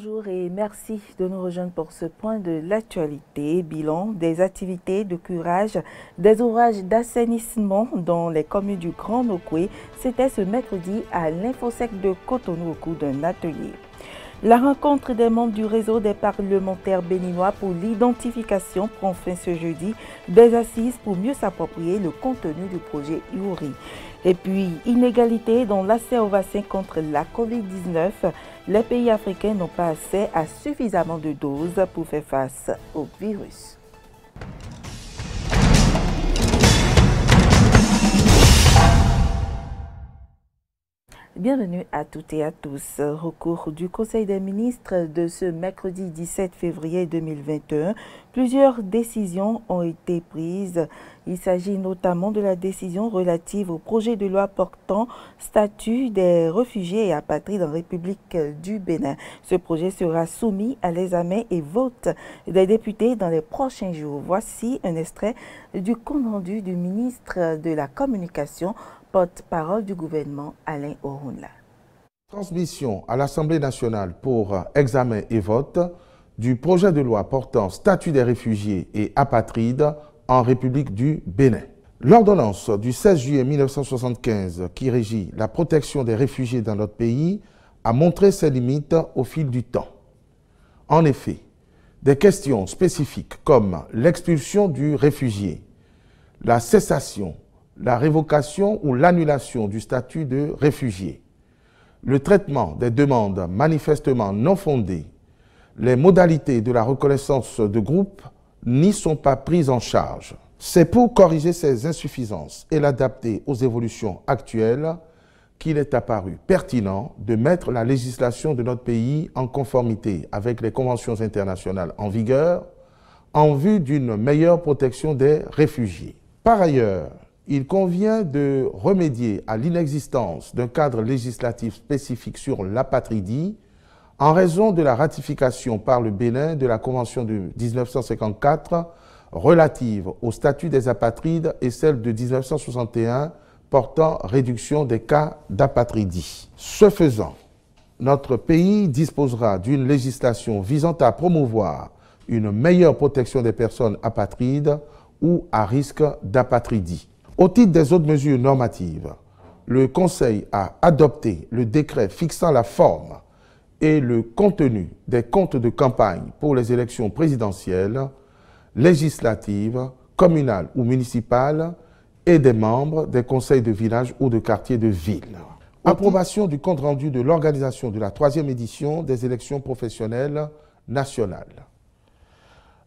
Bonjour et merci de nous rejoindre pour ce point de l'actualité, bilan des activités de curage des ouvrages d'assainissement dans les communes du Grand Nokoué. C'était ce mercredi à l'Infosec de Cotonou au cours d'un atelier. La rencontre des membres du réseau des parlementaires béninois pour l'identification prend fin ce jeudi des assises pour mieux s'approprier le contenu du projet IORI. Et puis, inégalité dans l'accès au vaccin contre la COVID-19. Les pays africains n'ont pas accès à suffisamment de doses pour faire face au virus. Bienvenue à toutes et à tous. Recours du Conseil des ministres de ce mercredi 17 février 2021, plusieurs décisions ont été prises. Il s'agit notamment de la décision relative au projet de loi portant statut des réfugiés et apatrides en République du Bénin. Ce projet sera soumis à l'examen et vote des députés dans les prochains jours. Voici un extrait du compte rendu du ministre de la Communication porte-parole du gouvernement Alain Orunla. Transmission à l'Assemblée nationale pour examen et vote du projet de loi portant statut des réfugiés et apatrides en République du Bénin. L'ordonnance du 16 juillet 1975 qui régit la protection des réfugiés dans notre pays a montré ses limites au fil du temps. En effet, des questions spécifiques comme l'expulsion du réfugié, la cessation la révocation ou l'annulation du statut de réfugié, le traitement des demandes manifestement non fondées, les modalités de la reconnaissance de groupe n'y sont pas prises en charge. C'est pour corriger ces insuffisances et l'adapter aux évolutions actuelles qu'il est apparu pertinent de mettre la législation de notre pays en conformité avec les conventions internationales en vigueur en vue d'une meilleure protection des réfugiés. Par ailleurs, il convient de remédier à l'inexistence d'un cadre législatif spécifique sur l'apatridie en raison de la ratification par le Bénin de la Convention de 1954 relative au statut des apatrides et celle de 1961 portant réduction des cas d'apatridie. Ce faisant, notre pays disposera d'une législation visant à promouvoir une meilleure protection des personnes apatrides ou à risque d'apatridie. Au titre des autres mesures normatives, le Conseil a adopté le décret fixant la forme et le contenu des comptes de campagne pour les élections présidentielles, législatives, communales ou municipales et des membres des conseils de village ou de quartier de ville. Approbation du compte rendu de l'organisation de la troisième édition des élections professionnelles nationales.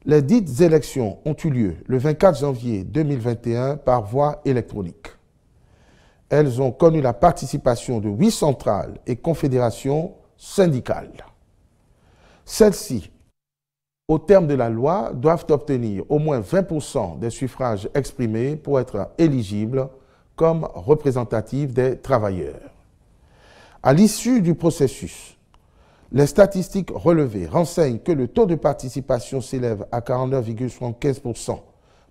Les dites élections ont eu lieu le 24 janvier 2021 par voie électronique. Elles ont connu la participation de huit centrales et confédérations syndicales. Celles-ci, au terme de la loi, doivent obtenir au moins 20% des suffrages exprimés pour être éligibles comme représentatives des travailleurs. À l'issue du processus, les statistiques relevées renseignent que le taux de participation s'élève à 49,75%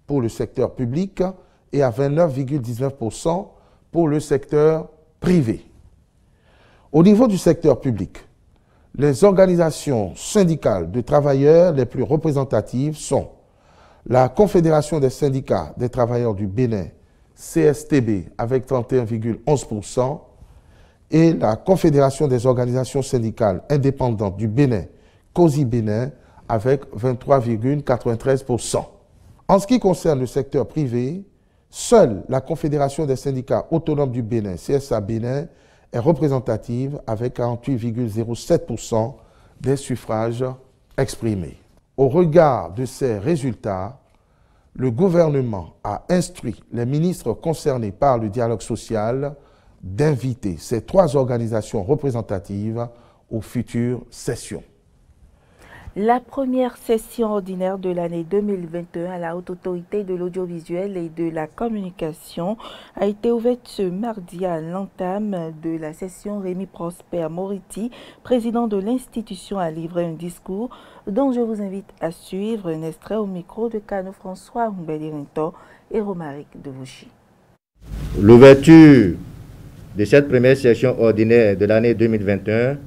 pour le secteur public et à 29,19% pour le secteur privé. Au niveau du secteur public, les organisations syndicales de travailleurs les plus représentatives sont la Confédération des syndicats des travailleurs du Bénin, CSTB, avec 31,11%, et la Confédération des organisations syndicales indépendantes du Bénin, COSI Bénin, avec 23,93%. En ce qui concerne le secteur privé, seule la Confédération des syndicats autonomes du Bénin, CSA Bénin, est représentative avec 48,07% des suffrages exprimés. Au regard de ces résultats, le gouvernement a instruit les ministres concernés par le dialogue social d'inviter ces trois organisations représentatives aux futures sessions. La première session ordinaire de l'année 2021 à la Haute Autorité de l'Audiovisuel et de la Communication a été ouverte ce mardi à l'entame de la session. Rémi Prosper Moriti, président de l'institution, a livré un discours dont je vous invite à suivre un extrait au micro de Cano François Humbelirinto et Romaric de Vouchy. L'ouverture de cette première session ordinaire de l'année 2021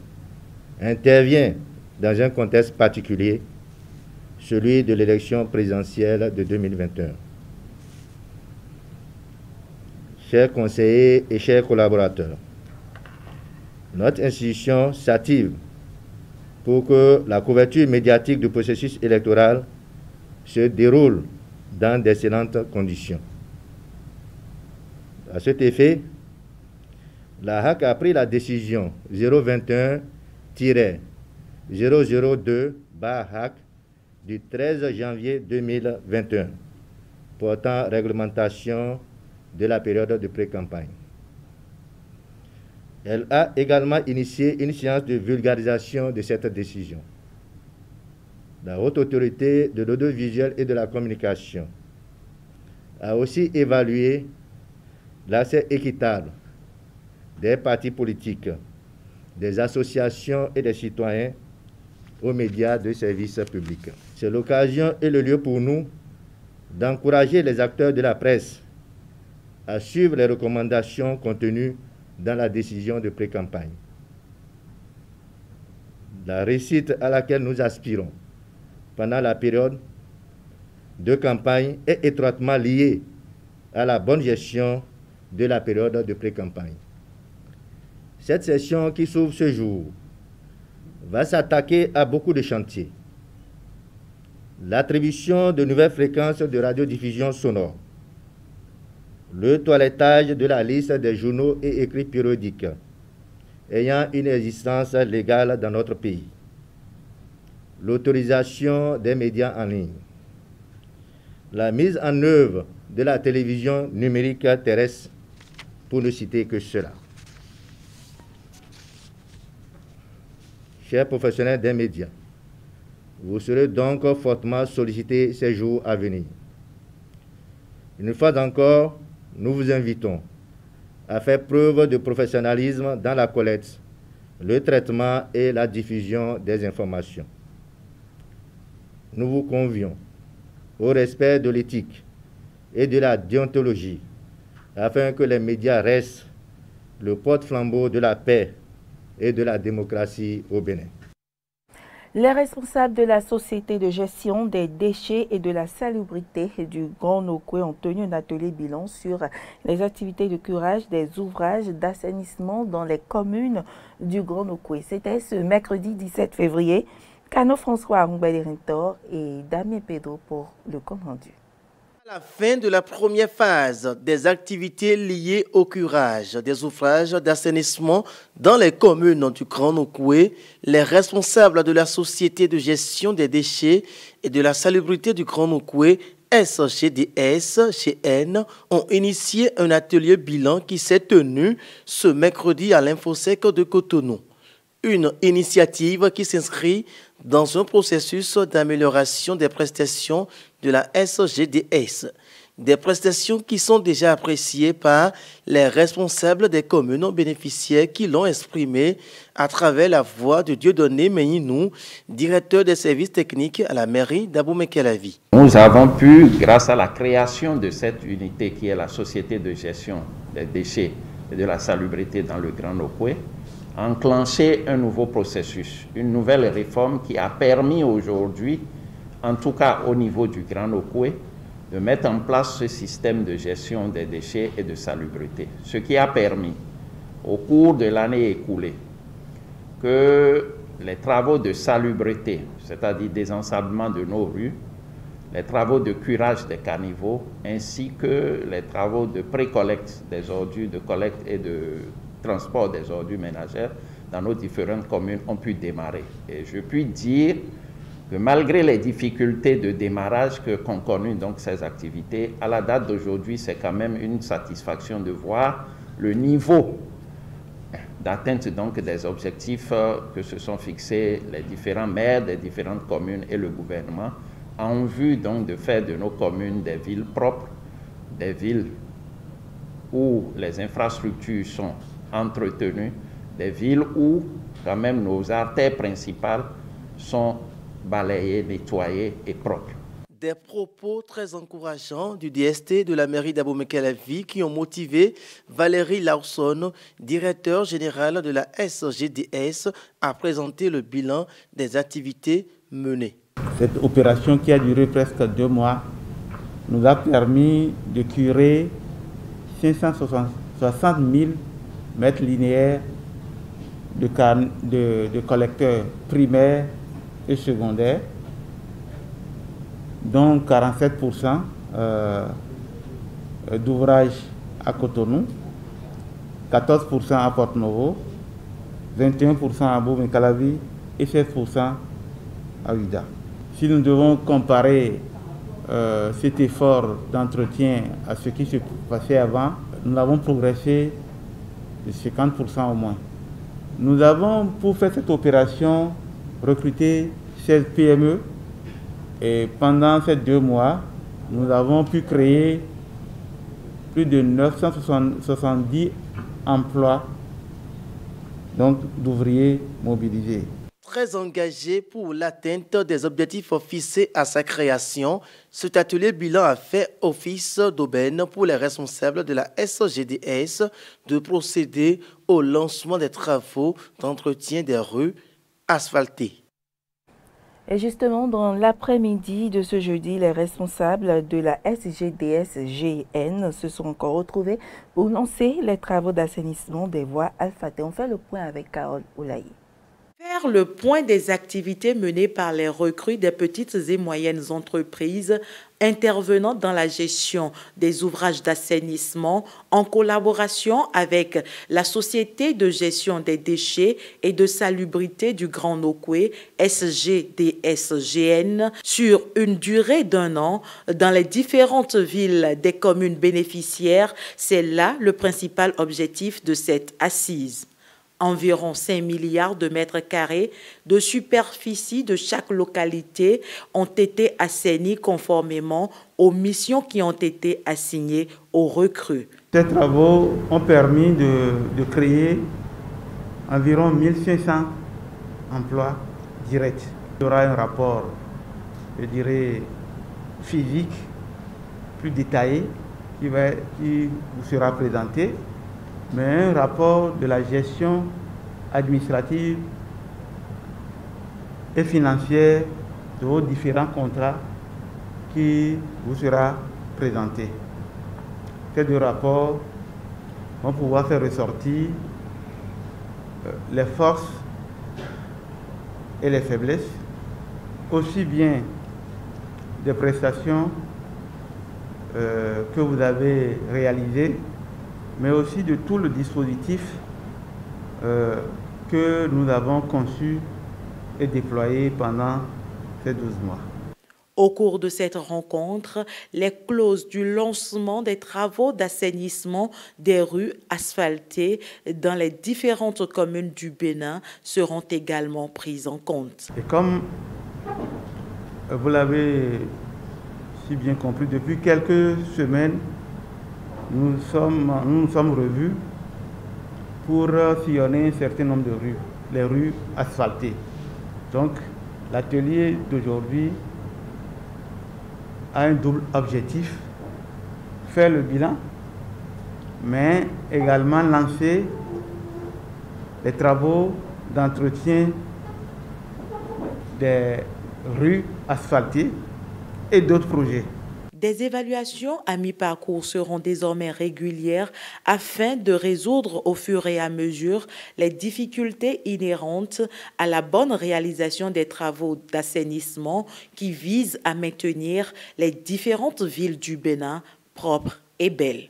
intervient dans un contexte particulier, celui de l'élection présidentielle de 2021. Chers conseillers et chers collaborateurs, notre institution s'active pour que la couverture médiatique du processus électoral se déroule dans d'excellentes conditions. À cet effet, la HAC a pris la décision 021-002-HAC du 13 janvier 2021 portant réglementation de la période de pré-campagne. Elle a également initié une séance de vulgarisation de cette décision. La haute autorité de l'audiovisuel et de la communication a aussi évalué l'accès équitable des partis politiques, des associations et des citoyens aux médias de services publics. C'est l'occasion et le lieu pour nous d'encourager les acteurs de la presse à suivre les recommandations contenues dans la décision de pré-campagne. La réussite à laquelle nous aspirons pendant la période de campagne est étroitement liée à la bonne gestion de la période de pré-campagne. Cette session qui s'ouvre ce jour va s'attaquer à beaucoup de chantiers. L'attribution de nouvelles fréquences de radiodiffusion sonore, le toilettage de la liste des journaux et écrits périodiques ayant une existence légale dans notre pays, l'autorisation des médias en ligne, la mise en œuvre de la télévision numérique terrestre, pour ne citer que cela. Chers professionnels des médias, vous serez donc fortement sollicités ces jours à venir. Une fois encore, nous vous invitons à faire preuve de professionnalisme dans la collecte, le traitement et la diffusion des informations. Nous vous convions au respect de l'éthique et de la déontologie afin que les médias restent le porte-flambeau de la paix et de la démocratie au Bénin. Les responsables de la Société de gestion des déchets et de la salubrité du Grand Nokwe ont tenu un atelier bilan sur les activités de curage des ouvrages d'assainissement dans les communes du Grand Nokwe. C'était ce mercredi 17 février. Cano François Arungbel et Damien Pedro pour le compte rendu. À la fin de la première phase des activités liées au curage des ouvrages d'assainissement dans les communes du Grand Nokoué, les responsables de la Société de gestion des déchets et de la salubrité du Grand Nokoué SGDS chez N ont initié un atelier bilan qui s'est tenu ce mercredi à l'Infosec de Cotonou. Une initiative qui s'inscrit dans un processus d'amélioration des prestations de la SGDS, des prestations qui sont déjà appréciées par les responsables des communes bénéficiaires qui l'ont exprimé à travers la voix de Dieudonné Meyinou, directeur des services techniques à la mairie d'Abou-Mekelavi. Nous avons pu, grâce à la création de cette unité qui est la Société de gestion des déchets et de la salubrité dans le Grand Okoué, enclencher un nouveau processus, une nouvelle réforme qui a permis aujourd'hui, en tout cas au niveau du Grand Okoué, de mettre en place ce système de gestion des déchets et de salubrité. Ce qui a permis, au cours de l'année écoulée, que les travaux de salubrité, c'est-à-dire des ensablements de nos rues, les travaux de curage des caniveaux, ainsi que les travaux de pré-collecte des ordures, de collecte et de transport des ordures ménagères dans nos différentes communes ont pu démarrer. Et je puis dire que malgré les difficultés de démarrage qu'ont connues donc ces activités, à la date d'aujourd'hui, c'est quand même une satisfaction de voir le niveau d'atteinte donc des objectifs euh, que se sont fixés les différents maires des différentes communes et le gouvernement en vue donc de faire de nos communes des villes propres, des villes où les infrastructures sont entretenues, des villes où quand même nos artères principales sont balayées, nettoyées et propres. Des propos très encourageants du DST de la mairie d'Abomey-Calavi qui ont motivé Valérie Lawson, directeur général de la SGDS, à présenter le bilan des activités menées. Cette opération qui a duré presque deux mois nous a permis de curer 560 000 mètres linéaires de, de, de collecteurs primaires et secondaires dont 47% euh, d'ouvrages à Cotonou, 14% à Porto Novo, 21% à Boumé-Calavi et 16% à Uda. Si nous devons comparer euh, cet effort d'entretien à ce qui se passait avant, nous avons progressé de 50% au moins. Nous avons, pour faire cette opération, recruté 16 PME et pendant ces deux mois, nous avons pu créer plus de 970 emplois d'ouvriers mobilisés. Très engagé pour l'atteinte des objectifs fixés à sa création, cet atelier bilan a fait office d'aubaine pour les responsables de la SGDS de procéder au lancement des travaux d'entretien des rues asphaltées. Et justement, dans l'après-midi de ce jeudi, les responsables de la SGDS-GN se sont encore retrouvés pour lancer les travaux d'assainissement des voies alphatées. On fait le point avec Carole Oulaï. Faire le point des activités menées par les recrues des petites et moyennes entreprises intervenant dans la gestion des ouvrages d'assainissement en collaboration avec la Société de gestion des déchets et de salubrité du Grand Nokwe, SGDSGN, sur une durée d'un an dans les différentes villes des communes bénéficiaires. C'est là le principal objectif de cette assise. Environ 5 milliards de mètres carrés de superficie de chaque localité ont été assainis conformément aux missions qui ont été assignées aux recrues. Ces travaux ont permis de, créer environ 1500 emplois directs. Il y aura un rapport, je dirais, physique plus détaillé qui vous sera présenté mais un rapport de la gestion administrative et financière de vos différents contrats qui vous sera présenté. Ces deux rapports vont pouvoir faire ressortir euh, les forces et les faiblesses, aussi bien des prestations euh, que vous avez réalisées mais aussi de tout le dispositif euh, que nous avons conçu et déployé pendant ces 12 mois. Au cours de cette rencontre, les clauses du lancement des travaux d'assainissement des rues asphaltées dans les différentes communes du Bénin seront également prises en compte. Et comme vous l'avez si bien compris, depuis quelques semaines, nous sommes, nous, sommes revus pour sillonner un certain nombre de rues, les rues asphaltées. Donc, l'atelier d'aujourd'hui a un double objectif, faire le bilan, mais également lancer les travaux d'entretien des rues asphaltées et d'autres projets. Des évaluations à mi-parcours seront désormais régulières afin de résoudre au fur et à mesure les difficultés inhérentes à la bonne réalisation des travaux d'assainissement qui visent à maintenir les différentes villes du Bénin propres et belles.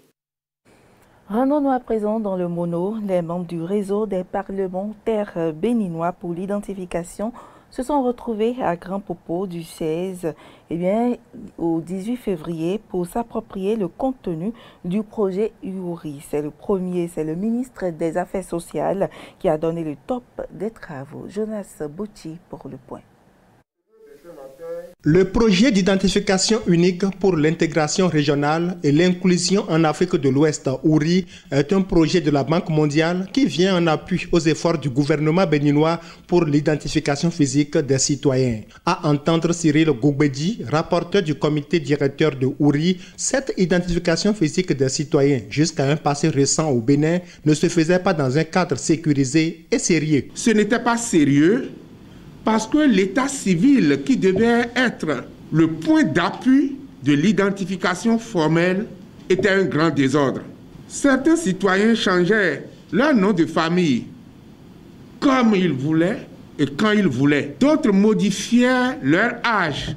Rendons-nous à présent dans le mono. Les membres du réseau des parlementaires béninois pour l'identification se sont retrouvés à Grand Popo du 16 eh bien, au 18 février pour s'approprier le contenu du projet URI. C'est le premier, c'est le ministre des Affaires sociales qui a donné le top des travaux. Jonas Bouti pour le point. Le projet d'identification unique pour l'intégration régionale et l'inclusion en Afrique de l'Ouest, OURI, est un projet de la Banque mondiale qui vient en appui aux efforts du gouvernement béninois pour l'identification physique des citoyens. À entendre Cyril Goubedi, rapporteur du comité directeur de OURI, cette identification physique des citoyens jusqu'à un passé récent au Bénin ne se faisait pas dans un cadre sécurisé et sérieux. Ce n'était pas sérieux parce que l'état civil qui devait être le point d'appui de l'identification formelle était un grand désordre. Certains citoyens changeaient leur nom de famille comme ils voulaient et quand ils voulaient. D'autres modifiaient leur âge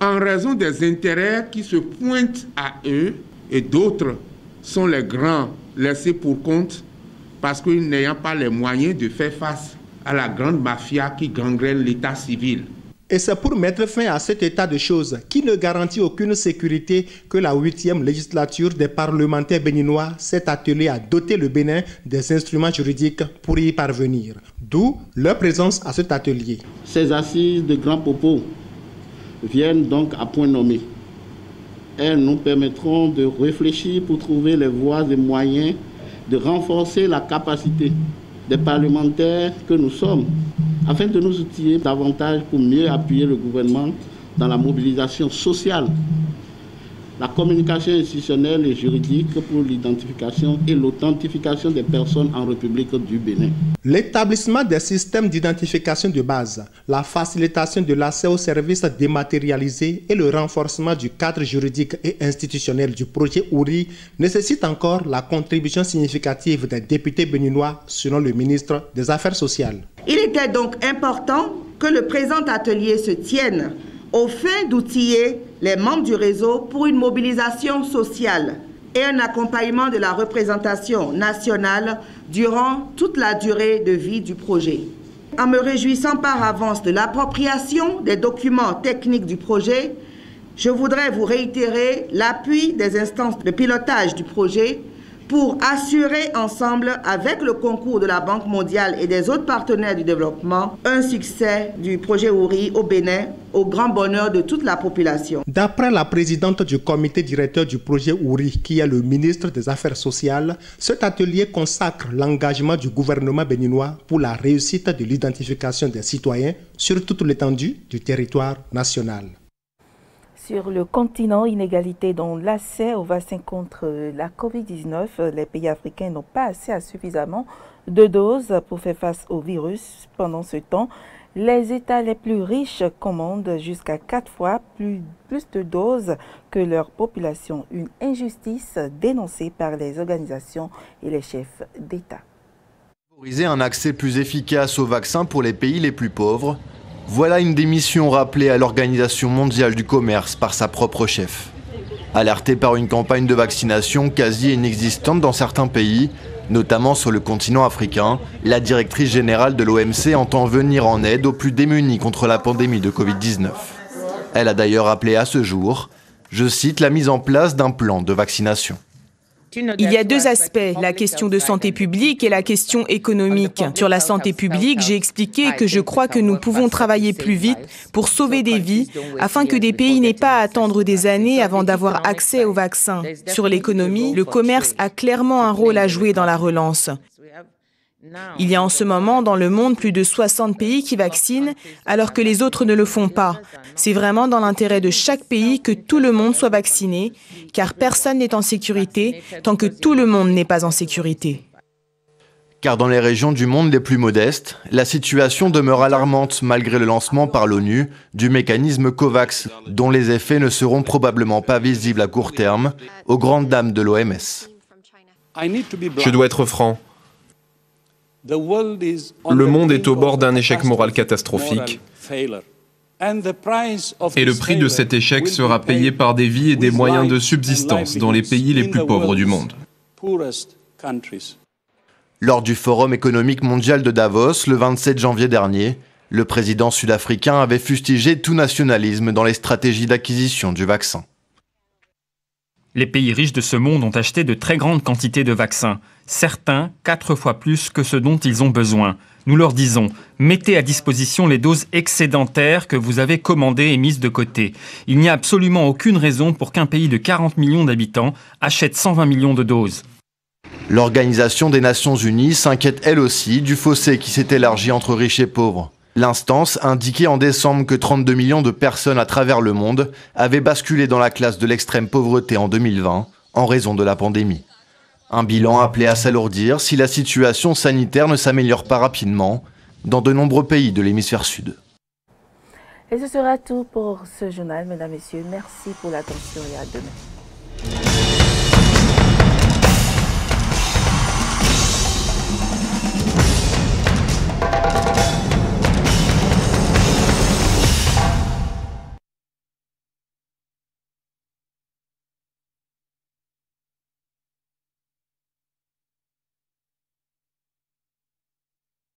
en raison des intérêts qui se pointent à eux et d'autres sont les grands laissés pour compte parce qu'ils n'ayant pas les moyens de faire face à la grande mafia qui gangrène l'état civil. Et c'est pour mettre fin à cet état de choses qui ne garantit aucune sécurité que la huitième législature des parlementaires béninois s'est attelée à doter le Bénin des instruments juridiques pour y parvenir. D'où leur présence à cet atelier. Ces assises de grands propos viennent donc à point nommé. Elles nous permettront de réfléchir pour trouver les voies et moyens de renforcer la capacité des parlementaires que nous sommes, afin de nous outiller davantage pour mieux appuyer le gouvernement dans la mobilisation sociale, la communication institutionnelle et juridique pour l'identification et l'authentification des personnes en République du Bénin. L'établissement des systèmes d'identification de base, la facilitation de l'accès aux services dématérialisés et le renforcement du cadre juridique et institutionnel du projet OURI nécessitent encore la contribution significative des députés béninois, selon le ministre des Affaires sociales. Il était donc important que le présent atelier se tienne au fin d'outiller les membres du réseau pour une mobilisation sociale et un accompagnement de la représentation nationale durant toute la durée de vie du projet. En me réjouissant par avance de l'appropriation des documents techniques du projet, je voudrais vous réitérer l'appui des instances de pilotage du projet pour assurer ensemble, avec le concours de la Banque mondiale et des autres partenaires du développement, un succès du projet Ouri au Bénin au grand bonheur de toute la population. D'après la présidente du comité directeur du projet Ouri, qui est le ministre des Affaires sociales, cet atelier consacre l'engagement du gouvernement béninois pour la réussite de l'identification des citoyens sur toute l'étendue du territoire national. Sur le continent, inégalité dans l'accès aux vaccins contre la COVID-19. Les pays africains n'ont pas assez à suffisamment de doses pour faire face au virus. Pendant ce temps, les États les plus riches commandent jusqu'à quatre fois plus, de doses que leur population. Une injustice dénoncée par les organisations et les chefs d'État. Favoriser un accès plus efficace aux vaccins pour les pays les plus pauvres, voilà une des missions rappelée à l'Organisation mondiale du commerce par sa propre chef. Alertée par une campagne de vaccination quasi inexistante dans certains pays, notamment sur le continent africain, la directrice générale de l'OMC entend venir en aide aux plus démunis contre la pandémie de Covid-19. Elle a d'ailleurs appelé à ce jour, je cite, la mise en place d'un plan de vaccination. Il y a deux aspects, la question de santé publique et la question économique. Sur la santé publique, j'ai expliqué que je crois que nous pouvons travailler plus vite pour sauver des vies afin que des pays n'aient pas à attendre des années avant d'avoir accès aux vaccins. Sur l'économie, le commerce a clairement un rôle à jouer dans la relance. Il y a en ce moment dans le monde plus de 60 pays qui vaccinent alors que les autres ne le font pas. C'est vraiment dans l'intérêt de chaque pays que tout le monde soit vacciné, car personne n'est en sécurité tant que tout le monde n'est pas en sécurité. Car dans les régions du monde les plus modestes, la situation demeure alarmante malgré le lancement par l'ONU du mécanisme COVAX, dont les effets ne seront probablement pas visibles à court terme, aux grandes dames de l'OMS. Je dois être franc. Le monde est au bord d'un échec moral catastrophique. Et le prix de cet échec sera payé par des vies et des moyens de subsistance dans les pays les plus pauvres du monde. Lors du Forum économique mondial de Davos, le 27 janvier dernier, le président sud-africain avait fustigé tout nationalisme dans les stratégies d'acquisition du vaccin. Les pays riches de ce monde ont acheté de très grandes quantités de vaccins, certains quatre fois plus que ce dont ils ont besoin. Nous leur disons, mettez à disposition les doses excédentaires que vous avez commandées et mises de côté. Il n'y a absolument aucune raison pour qu'un pays de 40 millions d'habitants achète 120 millions de doses. L'Organisation des Nations Unies s'inquiète elle aussi du fossé qui s'est élargi entre riches et pauvres. L'instance indiquait en décembre que 32 millions de personnes à travers le monde avaient basculé dans la classe de l'extrême pauvreté en 2020 en raison de la pandémie. Un bilan appelé à s'alourdir si la situation sanitaire ne s'améliore pas rapidement dans de nombreux pays de l'hémisphère sud. Et ce sera tout pour ce journal, mesdames, messieurs. Merci pour l'attention et à demain.